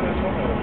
for this one.